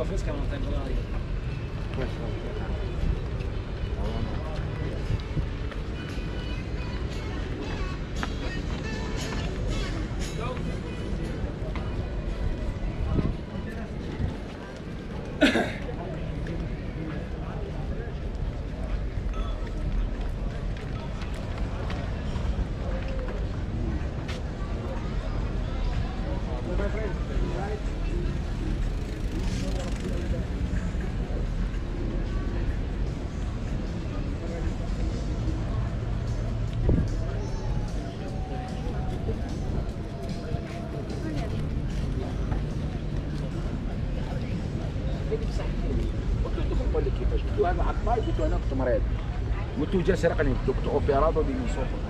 Ela fez que ela não tá embalada. توجه سرقني دكتور اوبيرادو دي ميسوكو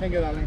Thank you, darling.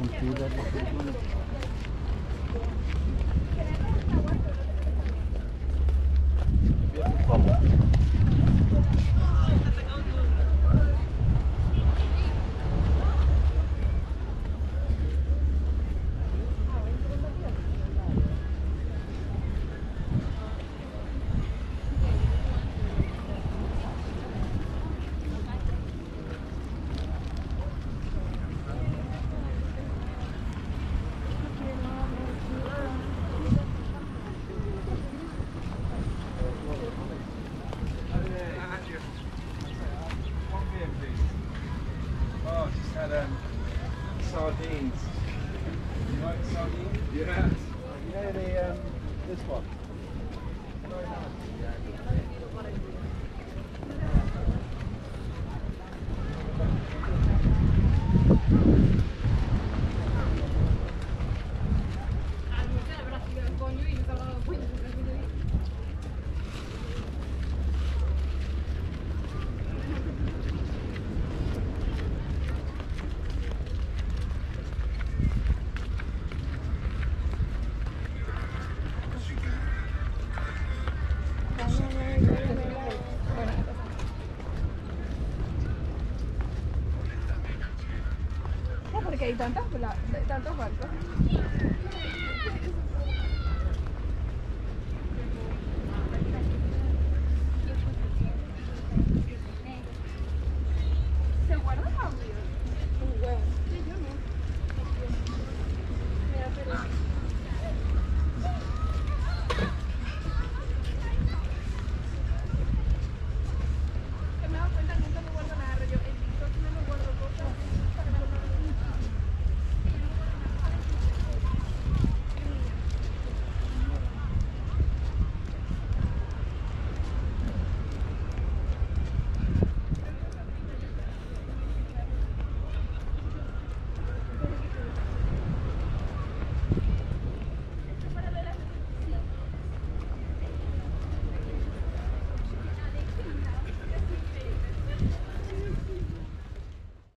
嗯。ఇదంతా ఇదంతా వర్క్